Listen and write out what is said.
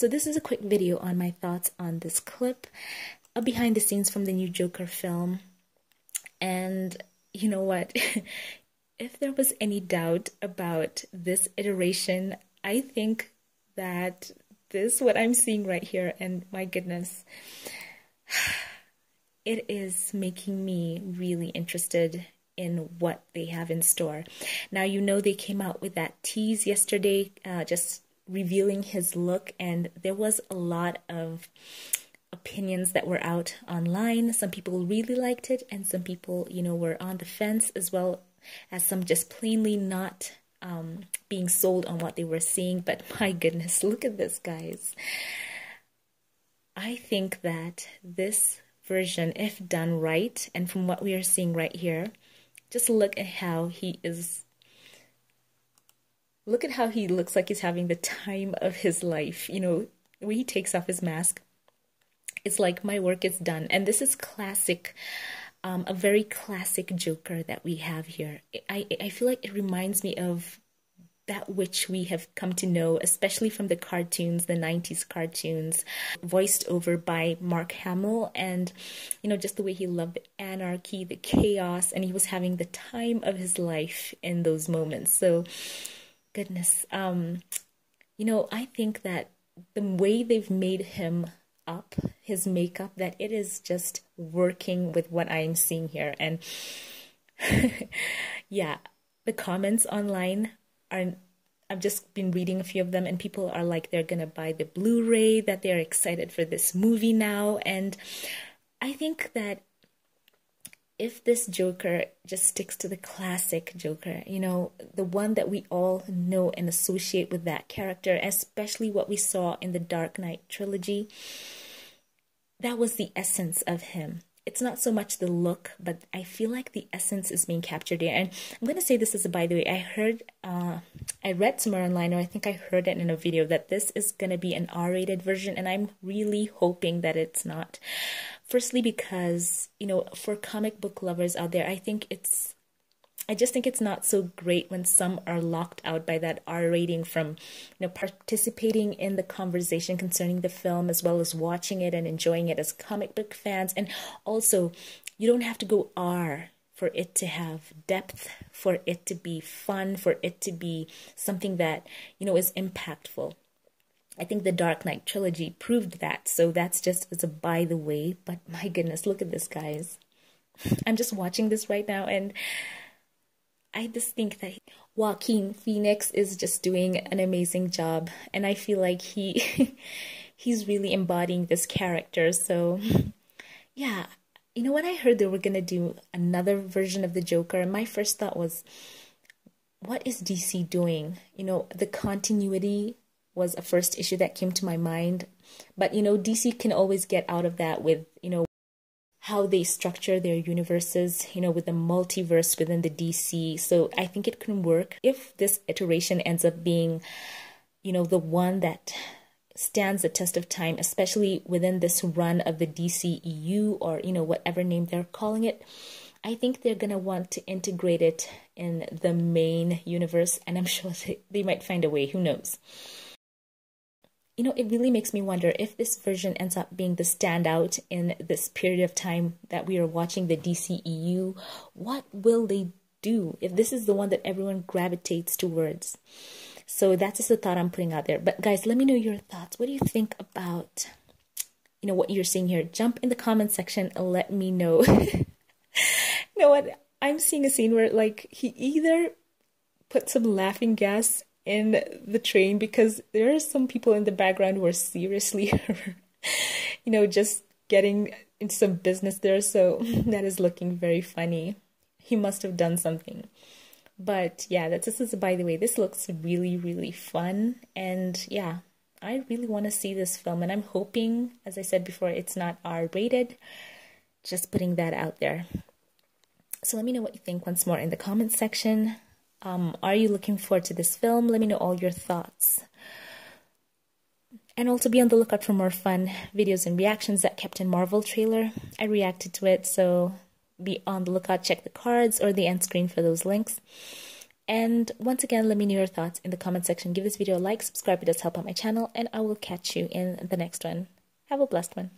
So this is a quick video on my thoughts on this clip, a behind the scenes from the new Joker film. And you know what? if there was any doubt about this iteration, I think that this what I'm seeing right here and my goodness it is making me really interested in what they have in store. Now you know they came out with that tease yesterday uh, just revealing his look, and there was a lot of opinions that were out online. Some people really liked it, and some people, you know, were on the fence, as well as some just plainly not um, being sold on what they were seeing. But my goodness, look at this, guys. I think that this version, if done right, and from what we are seeing right here, just look at how he is look at how he looks like he's having the time of his life. You know, when he takes off his mask, it's like my work is done. And this is classic, um, a very classic Joker that we have here. I, I feel like it reminds me of that which we have come to know, especially from the cartoons, the 90s cartoons, voiced over by Mark Hamill, and you know, just the way he loved the anarchy, the chaos, and he was having the time of his life in those moments. So, goodness. Um, you know, I think that the way they've made him up, his makeup, that it is just working with what I'm seeing here. And yeah, the comments online are I've just been reading a few of them, and people are like they're gonna buy the Blu ray, that they're excited for this movie now. And I think that if this Joker just sticks to the classic Joker, you know, the one that we all know and associate with that character, especially what we saw in the Dark Knight trilogy, that was the essence of him. It's not so much the look, but I feel like the essence is being captured here. And I'm going to say this as a by the way. I heard, uh, I read somewhere online, or I think I heard it in a video, that this is going to be an R rated version, and I'm really hoping that it's not. Firstly, because, you know, for comic book lovers out there, I think it's I just think it's not so great when some are locked out by that R rating from, you know, participating in the conversation concerning the film as well as watching it and enjoying it as comic book fans. And also, you don't have to go R for it to have depth, for it to be fun, for it to be something that, you know, is impactful. I think the Dark Knight trilogy proved that. So that's just as a by the way. But my goodness, look at this, guys. I'm just watching this right now and I just think that Joaquin Phoenix is just doing an amazing job. And I feel like he he's really embodying this character. So yeah. You know, when I heard they were gonna do another version of the Joker, my first thought was, what is DC doing? You know, the continuity was a first issue that came to my mind. But you know, DC can always get out of that with, you know, how they structure their universes, you know, with the multiverse within the DC. So I think it can work if this iteration ends up being, you know, the one that stands the test of time, especially within this run of the DCEU or, you know, whatever name they're calling it. I think they're going to want to integrate it in the main universe, and I'm sure they, they might find a way. Who knows? You know, it really makes me wonder if this version ends up being the standout in this period of time that we are watching the DCEU. What will they do if this is the one that everyone gravitates towards? So that's just a thought I'm putting out there. But guys, let me know your thoughts. What do you think about, you know, what you're seeing here? Jump in the comment section and let me know. you know what? I'm seeing a scene where like he either put some laughing gas in the train because there are some people in the background who are seriously, you know, just getting into some business there. So that is looking very funny. He must have done something. But yeah, that's this is by the way, this looks really, really fun. And yeah, I really want to see this film. And I'm hoping, as I said before, it's not R rated. Just putting that out there. So let me know what you think once more in the comments section. Um, are you looking forward to this film? Let me know all your thoughts. And also be on the lookout for more fun videos and reactions that Captain Marvel trailer. I reacted to it, so be on the lookout. Check the cards or the end screen for those links. And once again, let me know your thoughts in the comment section. Give this video a like, subscribe, it does help out my channel, and I will catch you in the next one. Have a blessed one.